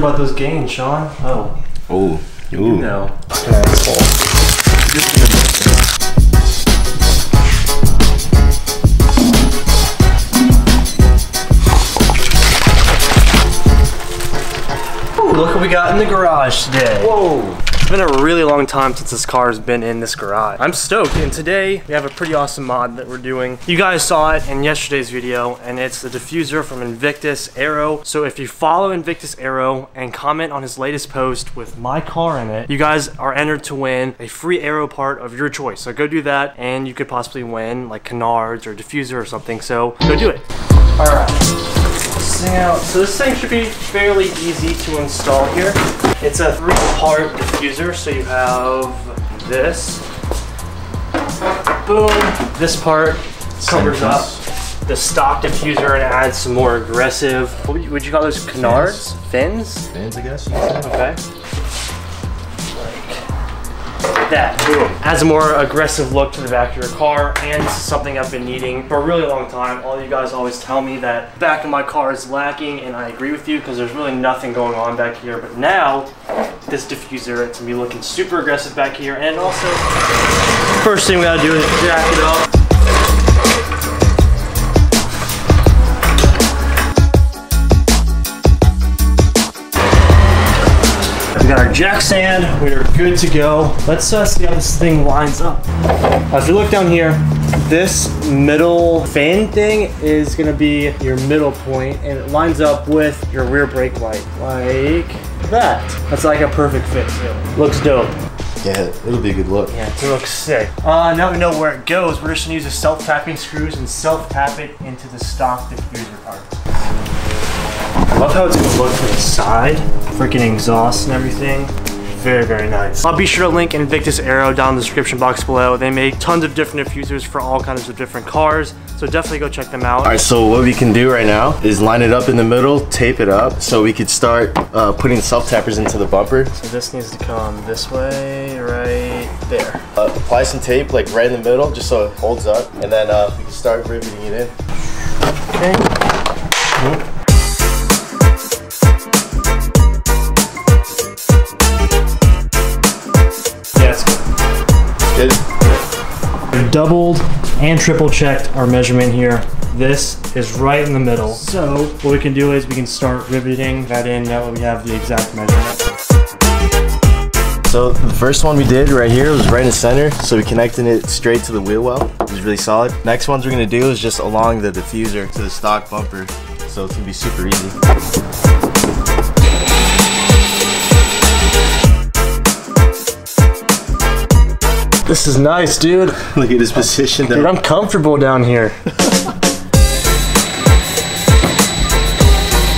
about those gains, Sean? Oh, Ooh. Ooh. no. Ooh, look what we got in the garage today. Whoa. It's been a really long time since this car has been in this garage. I'm stoked, and today we have a pretty awesome mod that we're doing. You guys saw it in yesterday's video, and it's the diffuser from Invictus Aero. So if you follow Invictus Aero and comment on his latest post with my car in it, you guys are entered to win a free Aero part of your choice. So go do that, and you could possibly win like canards or diffuser or something. So go do it. All right out. So this thing should be fairly easy to install here. It's a three-part diffuser, so you have this. Boom. This part covers up the stock diffuser and adds some more aggressive, what would you, call those canards? Fins? Fins, I guess. you could say. Okay. Like that. Boom. Adds a more aggressive look to the back of your car, and this is something I've been needing for a really long time. All you guys always tell me that back of my car is lacking, and I agree with you because there's really nothing going on back here. But now, this diffuser, it's gonna be looking super aggressive back here, and also, first thing we gotta do is jack it up. Our jack sand. We're good to go. Let's uh, see how this thing lines up. As we look down here, this middle fan thing is gonna be your middle point and it lines up with your rear brake light, like that. That's like a perfect fit too. Looks dope. Yeah, it'll be a good look. Yeah, it looks sick. Uh, now we know where it goes. We're just gonna use the self-tapping screws and self-tap it into the stock diffuser part. I love how it's gonna look from the side. Freaking exhaust and everything. Very, very nice. I'll be sure to link Invictus Aero down in the description box below. They make tons of different diffusers for all kinds of different cars. So definitely go check them out. All right, so what we can do right now is line it up in the middle, tape it up, so we could start uh, putting self-tappers into the bumper. So this needs to come this way, right there. Uh, apply some tape like right in the middle, just so it holds up, and then uh, we can start riveting it in. Okay. Yeah, good. Good. We've doubled and triple checked our measurement here. This is right in the middle. So what we can do is we can start riveting that in now that we have the exact measurement. So the first one we did right here was right in the center, so we connected it straight to the wheel well. It was really solid. Next ones we're gonna do is just along the diffuser to the stock bumper, so it's gonna be super easy. This is nice, dude. Look at this position. Dude, I'm comfortable down here.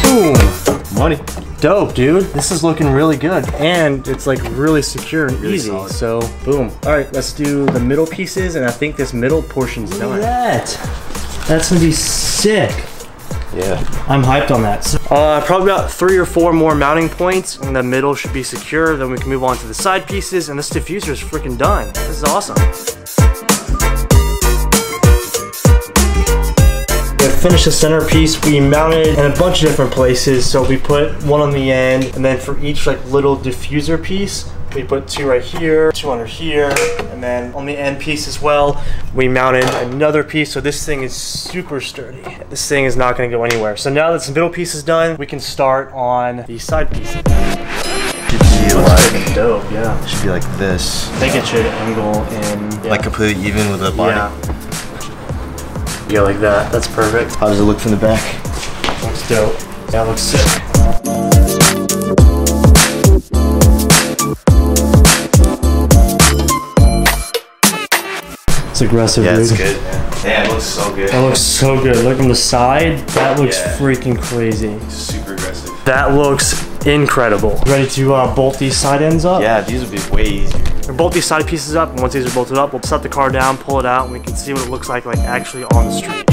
Boom. Money. Dope, dude. This is looking really good. And it's like really secure and Really easy. solid. So, boom. All right, let's do the middle pieces. And I think this middle portion's done. that. That's gonna be sick. Yeah. I'm hyped on that. So, uh, probably about three or four more mounting points, and the middle should be secure. Then we can move on to the side pieces, and this diffuser is freaking done. This is awesome. We finished the centerpiece. We mounted in a bunch of different places. So we put one on the end, and then for each like little diffuser piece, we put two right here, two under here, and then on the end piece as well, we mounted another piece. So this thing is super sturdy. This thing is not going to go anywhere. So now that the middle piece is done, we can start on the side piece. Should be like, Dope, yeah. should be like this. They get you an angle in, yeah. Like completely even with the body. yeah. Yeah, like that. That's perfect. How does it look from the back? Looks dope. That looks sick. Aggressive, Yeah, dude. it's good. Yeah, it looks so good. That looks so good. Look from the side. That looks Yeah. freaking crazy. Super aggressive. That looks incredible. Ready to uh, bolt these side ends up? Yeah, these would be way easier. We'll bolt these side pieces up, and once these are bolted up, we'll set the car down, pull it out, and we can see what it looks like, like actually on the street.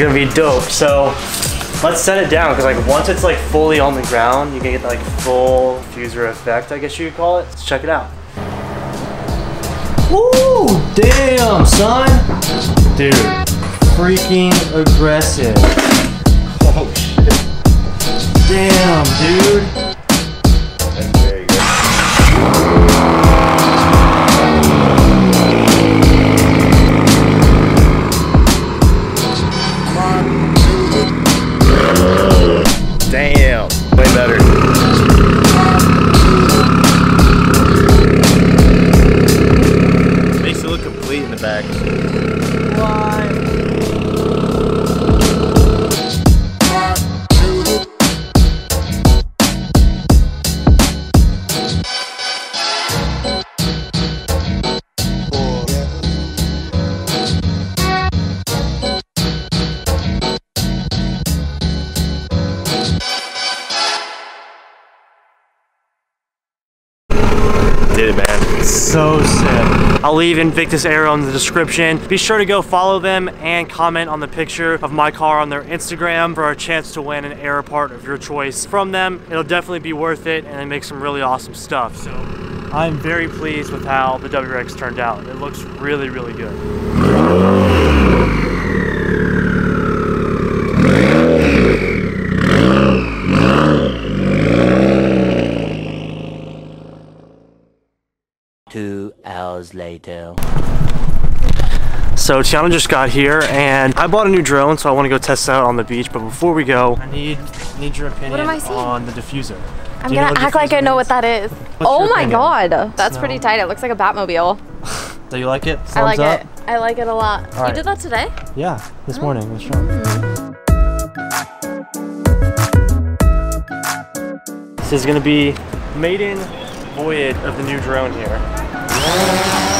Gonna be dope. So let's set it down because like once it's like fully on the ground, you can get like full fuser effect, I guess you could call it. Let's check it out. Woo! Damn, son! Dude, freaking aggressive. Oh shit. Damn, dude. Did it, man. So sick. I'll leave Invictus Aero in the description. Be sure to go follow them and comment on the picture of my car on their Instagram for a chance to win an Aero part of your choice from them. It'll definitely be worth it and they make some really awesome stuff. So I'm very pleased with how the WRX turned out. It looks really, really good. Two hours. So Tiana just got here and I bought a new drone so I want to go test it out on the beach. But before we go, I need need your opinion am I seeing? on the diffuser. I'm Do gonna act like I know is? what that is. What's oh my opinion? god, that's No. pretty tight. It looks like a Batmobile. Do you like it? I like up? it. I like it a lot. All right. You did that today? Yeah, this oh. morning. Let's show 'em. This is gonna be maiden voyage of the new drone here.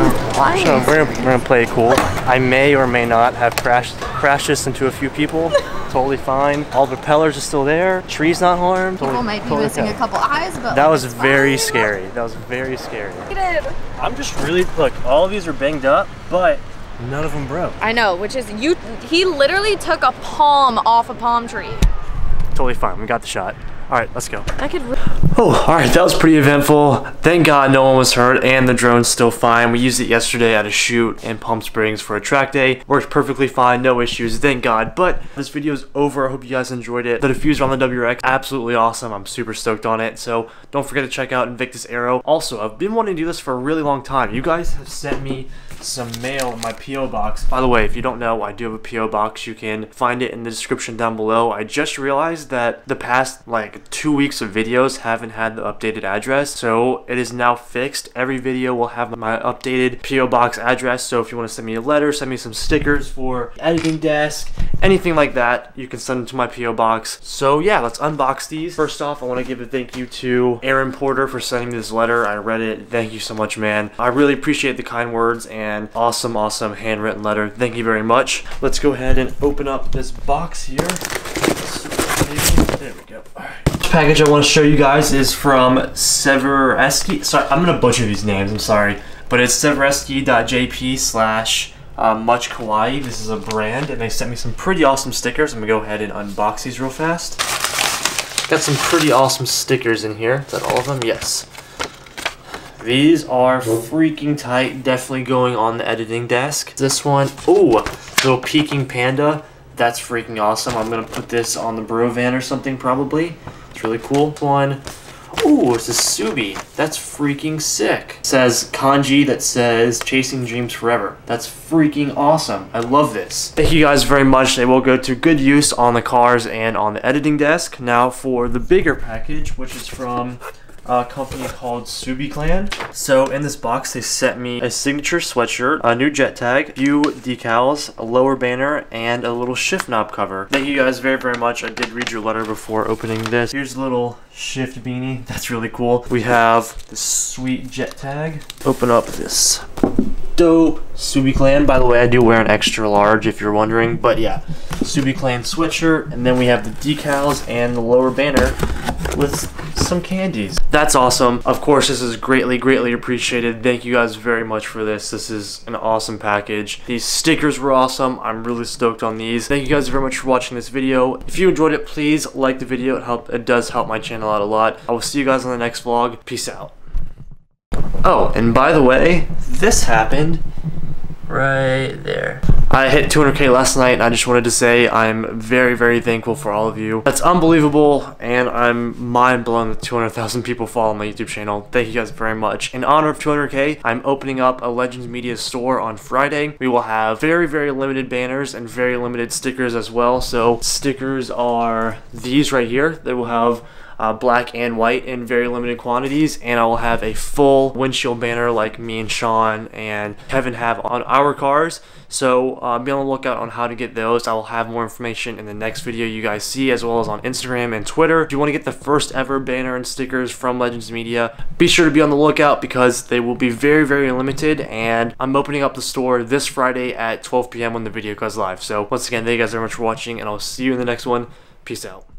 Was the So we're gonna, we're gonna play it cool. I may or may not have crashed crashed this into a few people. totally fine. All the propellers are still there. Trees not harmed. People Totally- might be totally missing okay. a couple eyes, but That like, was very fine. scary. That was very scary. Look at it. I'm just really look. All of these are banged up, but none of them broke. I know, which is you. He literally took a palm off a palm tree. Totally fine. We got the shot. All right, let's go. I could. Oh, all right, that was pretty eventful. Thank God no one was hurt and the drone's still fine. We used it yesterday at a shoot in Palm Springs for a track day. Worked perfectly fine, no issues, thank God. But this video is over. I hope you guys enjoyed it. The diffuser on the WRX, absolutely awesome. I'm super stoked on it. So don't forget to check out Invictus Aero. Also, I've been wanting to do this for a really long time. You guys have sent me some mail in my PO box. By the way, if you don't know, I do have a PO box. You can find it in the description down below. I just realized that the past like two weeks of videos haven't had the updated address, so it is now fixed. Every video will have my updated PO box address. So if you want to send me a letter, send me some stickers for editing desk, anything like that, you can send them to my PO box. So yeah, let's unbox these. First off, I want to give a thank you to Aaron Porter for sending me this letter. I read it. Thank you so much, man. I really appreciate the kind words and awesome, awesome handwritten letter. Thank you very much. Let's go ahead and open up this box here. There we go. Package I want to show you guys is from Severeski. Sorry, I'm gonna butcher these names. I'm sorry, but it's severeski.jp slash uh, much kawaii. This is a brand, and they sent me some pretty awesome stickers. I'm gonna go ahead and unbox these real fast. Got some pretty awesome stickers in here. Is that all of them? Yes. These are freaking tight. Definitely going on the editing desk. This one, oh, little peeking panda. That's freaking awesome. I'm gonna put this on the bro van or something probably. It's really cool. One, ooh, Ooh, it's a Subi. That's freaking sick. It says kanji that says chasing dreams forever. That's freaking awesome. I love this. Thank you guys very much. They will go to good use on the cars and on the editing desk. Now for the bigger package, which is from a company called Subi Clan. So in this box, they sent me a signature sweatshirt, a new jet tag, few decals, a lower banner, and a little shift knob cover. Thank you guys very, very much. I did read your letter before opening this. Here's a little shift beanie. That's really cool. We have this sweet jet tag. Open up this dope Subi Clan. By the way, I do wear an extra large if you're wondering. But yeah, Subi Clan sweatshirt. And then we have the decals and the lower banner with some candies. That's awesome. Of course, this is greatly, greatly appreciated. Thank you guys very much for this. This is an awesome package. These stickers were awesome. I'm really stoked on these. Thank you guys very much for watching this video. If you enjoyed it, please like the video. It help. It does help my channel out a lot. I will see you guys on the next vlog. Peace out. Oh, and by the way, this happened right there. I hit 200k last night and I just wanted to say I'm very very thankful for all of you. That's unbelievable and I'm mind blown that 200,000 people follow my YouTube channel. Thank you guys very much. In honor of 200k, I'm opening up a Legends Media store on Friday. We will have very very limited banners and very limited stickers as well. So stickers are these right here. They will have uh, black and white in very limited quantities and I will have a full windshield banner like me and Sean and Kevin have on our cars. So uh, be on the lookout on how to get those. I will have more information in the next video you guys see as well as on Instagram and Twitter. If you want to get the first ever banner and stickers from Legends Media be sure to be on the lookout because they will be very very limited and I'm opening up the store this Friday at 12 p.m. when the video goes live. So once again thank you guys very much for watching and I'll see you in the next one. Peace out